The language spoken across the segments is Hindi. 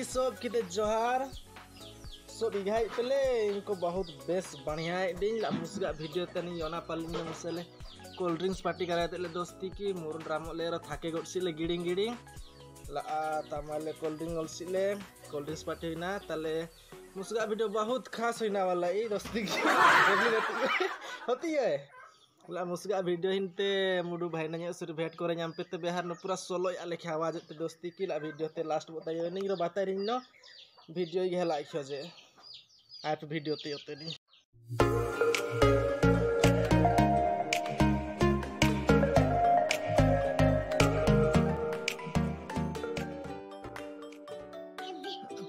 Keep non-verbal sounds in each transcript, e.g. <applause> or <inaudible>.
की सब किते जोहार। सब इघाई पेले इनको बहुत बेस बढ़िया दिन मुसगा वीडियो तनी योना पालिंग मुसले। कोल्ड ड्रिंक्स पार्टी कराए दोस्ती की, मुरुन रामो ले थाके गोटसिले गिडिंग गिडिंग। ला तमाले कोल्ड ड्रिंक ओलसिले कोल्ड ड्रिंक्स पार्टी हुईना ताले मुसगा वीडियो बहुत खास हुईना वाला, ई दोस्ती की। <laughs> होती है। la musika video hinte mudu bhai nanya survey kore nyampe te behar no pura solo ya lekha awaz te dosti ki la video te last bota yo ni ro bata ring no video ge la kho je at video te yote ni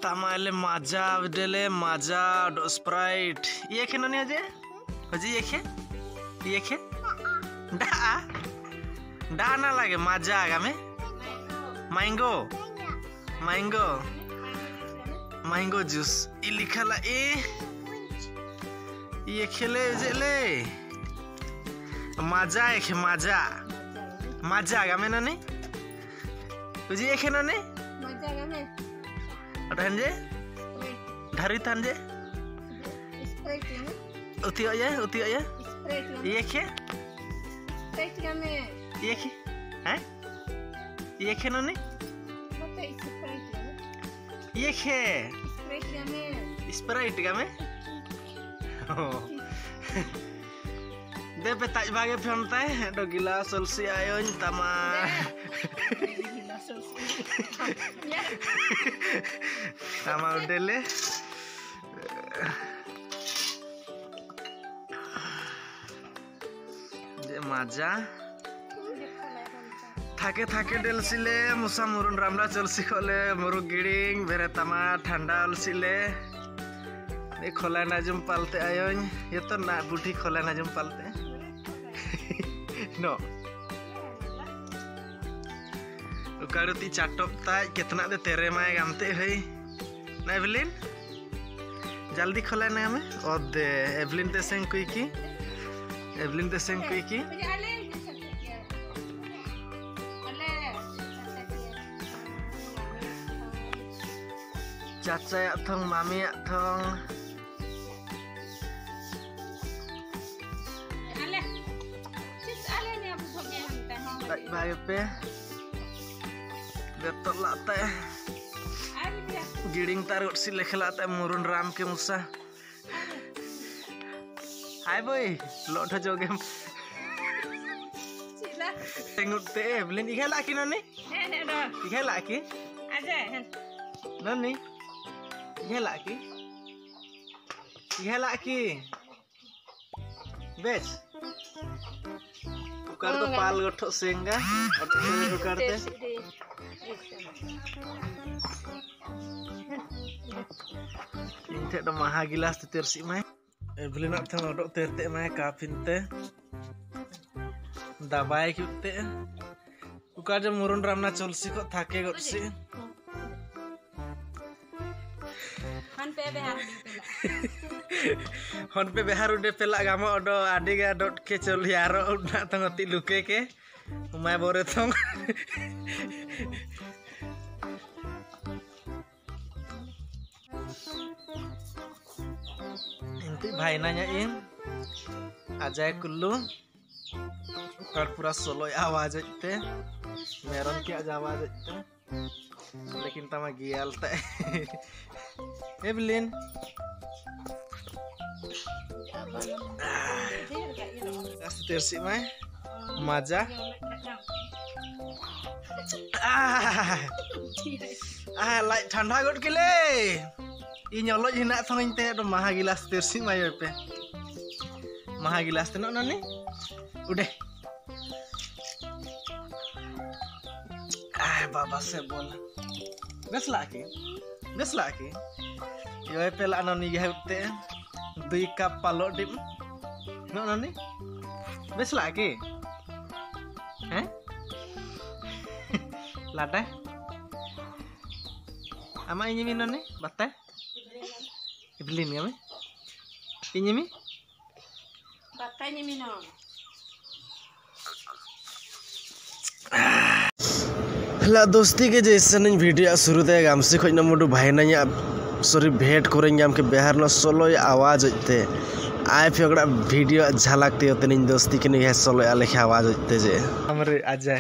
তামাইলে মাজা ডেলে মাজা স্প্রাইট ইয়ে খেয়ে নিয়ে যে হজি ইয়ে খেয়ে ইয়ে খেয়ে दा दा ना लगे मज़ा आगा में मैंगो मैंगो मैंगो जूस ये लिखा ला ए ये खेले जेले मज़ा है मज़ा मज़ा आगा में ना ने बुझिए खे ना ने मज़ा आगा में अटंजे ढारी तंजे स्प्राइट उतिया ये उतिया ये ये खे हैं ना मते स्प्राइट दे पे ताज भागे फेमताय दो गिलास अलसी आयोन तमा Ya. tama মাজা। থাকে থাকে ডেলছিলে মুসা মুরুন রামলা চলছি খলে মরু গিড়িং বেরে তামা ঠান্ডা অলছিলে। এ খোলা নাজুম পালতে আয়ন এত না বুটি খোলা নাজুম পালতে। নো। উকারতি চাটপ তাই কেতনা দে তেরে মায় গামতে হই। না এভলিন? জলদি খোলা না আমি? অদে এভলিন তে সেন কুই কি? एवलिन ते सेंग कोई की चाचा थोंग मामी थोंग भाई पे बेतो लाते dia. गिड़िंग तार उठसी लेखलाते मुरुन राम के मुसा हाय बोy लोट जोगे Sila. तेंगुट ते Evelyn इखे Laki Nani Eh, nek dah. इखे Laki Aja. Nani? Ihe laki? Ihe laki? Bes? Tukar to pal goto sehingga Oto sehingga tukar te Inte do maha gilas te tersi mai Evelyn at thang odok tete mai kapinte. Dabai kyutte. Ukaje murun ramna cholsi ko thake gotsi. Hanpe behar Hanpe behar ude pelak gama odo adiga dot ke choli aro na tangoti luke ke. Umai bore thong. inti bhai nanyain ajay kullu kar pura solo आवाज इतने मेरन की आवाज इतने लेकिन तमा गियाल ते <laughs> Evelyn Kasih tersi mai. Maja. Ah, ah, like ठंडा गोट के inyolo hina sangin te do maha gilas te si mayo pe maha gilas te udah ah baba se bola. Nes laki nes laki yo pe la anoni ya te dua cup palo dim. No nani nes laki eh lada <laughs> ama ini minum nih, batai. Evelyn kami? Ini mi? Batanya minum. ला दोस्ती के जैसे नहीं वीडियो शुरू थे गामसी खोज न मुडू भाई नहीं सॉरी भेंट करेंगे हमके बिहार न सोलो आवाज़ होते आए फिर ओकरा वीडियो झलकते होते नहीं दोस्ती के नहीं है सोलो लेखे आवाज़ होते जे हमरे आ जाए